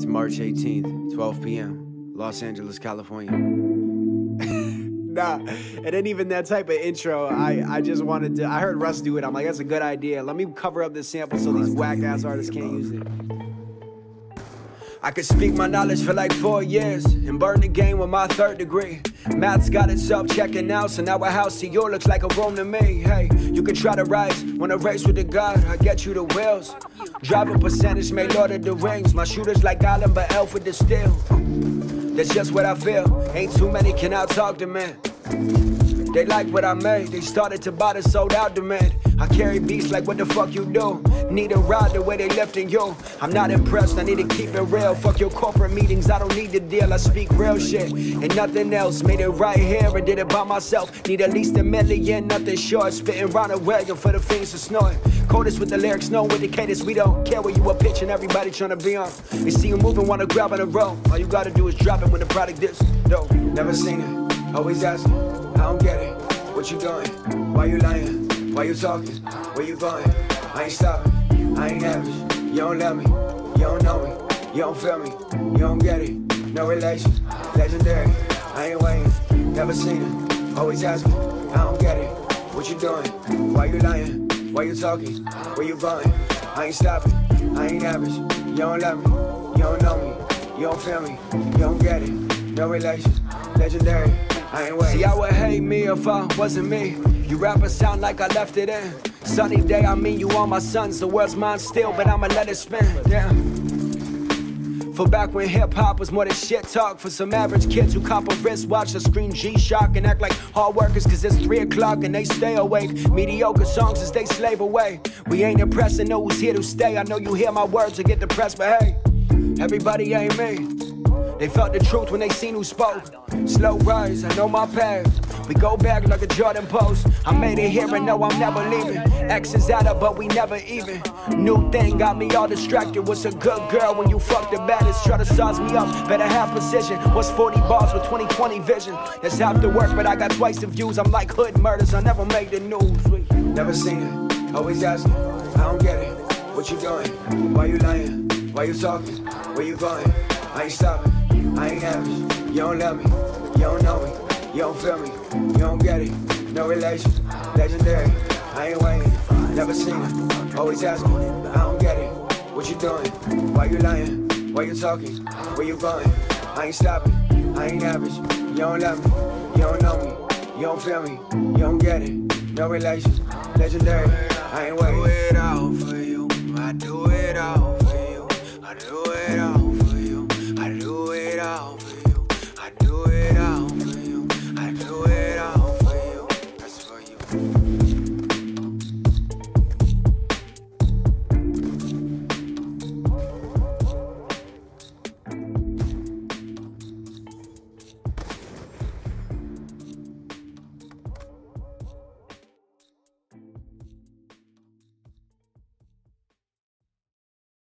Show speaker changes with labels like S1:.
S1: It's March 18th, 12 p.m., Los Angeles, California. nah, it ain't even that type of intro. I, I just wanted to. I heard Russ do it. I'm like, that's a good idea. Let me cover up this sample so these whack ass artists can't use it. I could speak my knowledge for like four years and burn the game with my third degree. Math's got itself checking out, so now a house to you looks like a room to me. Hey, you can try to rise, wanna race with the God, I get you the wheels. Driving percentage made Lord of the Rings. My shooters like Island, but Elf with the steel. That's just what I feel. Ain't too many can out talk to me. They like what I made. They started to buy the sold out demand. I carry beats like what the fuck you do. Need a ride the way they lifting you. I'm not impressed. I need to keep it real. Fuck your corporate meetings. I don't need the deal. I speak real shit and nothing else. Made it right here and did it by myself. Need at least a million, nothing short. Spitting round a wagon for the things to snort. Coldest with the lyrics, no cadence. We don't care where you are pitching. Everybody trying to be on. They see you moving, wanna grab on a roll. All you gotta do is drop it when the product dips. No, never seen it. Always asking. I don't get it. What you doing? Why you lying? Why you talking? Where you going? I ain't stopping. I ain't average. You don't love me. You don't know me. You don't feel me. You don't get it. No relation. Legendary. I ain't waiting. Never seen it. Always asking. I don't get it. What you doing? Why you lying? Why you talking? Where you going? I ain't stopping. I ain't average. You don't love me. You don't know me. You don't feel me. You don't get it. No relation. Legendary. I ain't waiting. See, I would hate me if I wasn't me. You rappers sound like I left it in. Sunny day, I mean you all my sons. The world's mine still, but I'ma let it spin. For back when hip hop was more than shit talk for some average kids who cop a wristwatch or scream G Shock and act like hard workers cause it's 3 o'clock and they stay awake. Mediocre songs as they slave away. We ain't impressing, know who's here to stay. I know you hear my words and get depressed, but hey, everybody ain't me. They felt the truth when they seen who spoke. Slow rise, I know my path. We go back like a Jordan post. I made it here and know I'm never leaving. X is out of, but we never even. New thing got me all distracted. What's a good girl when you fuck the baddest? Try to size me up, better have precision. What's 40 bars with 2020 vision? That's the work, but I got twice the views. I'm like hood murders, I never make the news. Never seen it, always asking. I don't get it. What you doing? Why you lying? Why you talking? Where you going? I ain't stopping. I ain't average. You don't love me. You don't know me. You don't feel me. You don't get it. No relation. Legendary. I ain't waiting. Never seen it. Always asking. I don't get it. What you doing? Why you lying? Why you talking? Where you going? I ain't stopping. I ain't average. You don't love me. You don't know me. You don't feel me. You don't get it. No relation. Legendary. I ain't waiting.
S2: I do it all for you. I do it all for you. I do.